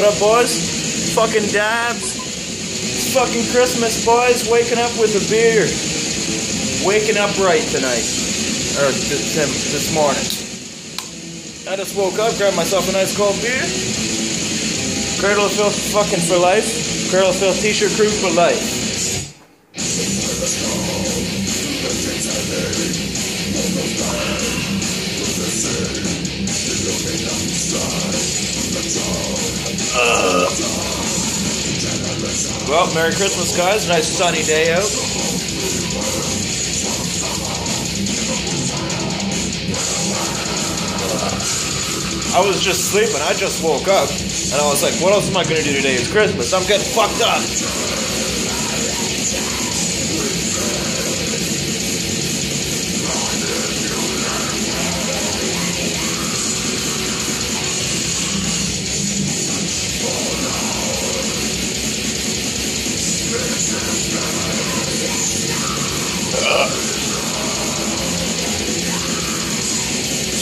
What up, boys? Fucking dabs. Fucking Christmas, boys. Waking up with a beer. Waking up right tonight. Or this, this morning. I just woke up, grabbed myself a nice cold beer. Cradle of Filth fucking for life. Cradle of Filth t-shirt crew for life. Uh, well, Merry Christmas, guys. Nice sunny day out. I was just sleeping. I just woke up. And I was like, what else am I going to do today? It's Christmas. I'm getting fucked up.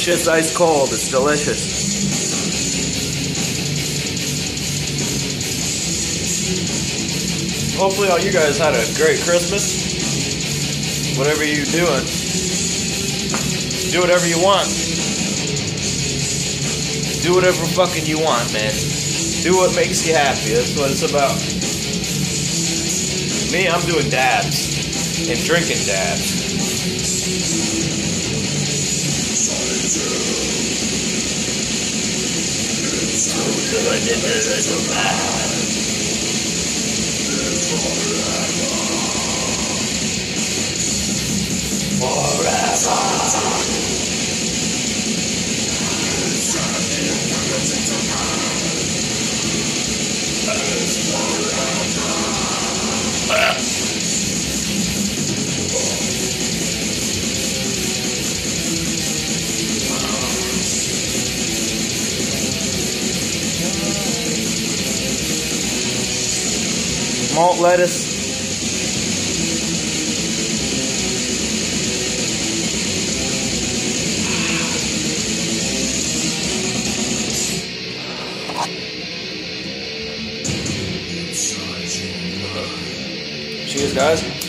Shit's ice cold. It's delicious. Hopefully, all you guys had a great Christmas. Whatever you're doing, do whatever you want. Do whatever fucking you want, man. Do what makes you happy. That's what it's about. Me, I'm doing dabs and drinking dabs. to it is so bad. Forever. Malt lettuce. Cheers, guys.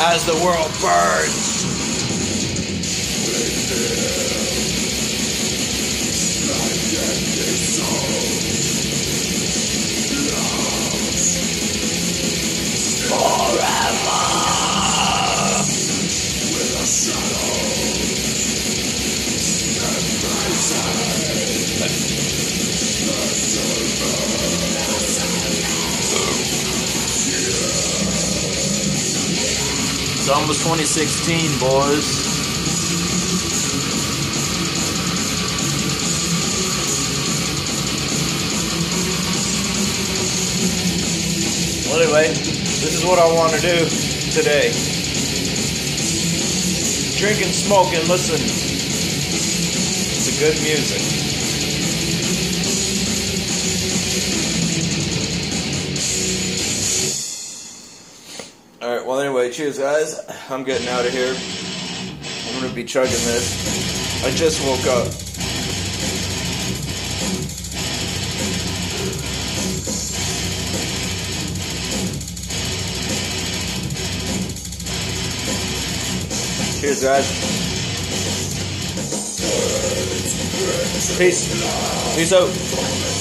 As the world burns. It's almost 2016, boys. Well, anyway, this is what I want to do today. Drink and smoke and listen to good music. Anyway, cheers, guys. I'm getting out of here. I'm gonna be chugging this. I just woke up. Cheers, guys. Peace. Peace out.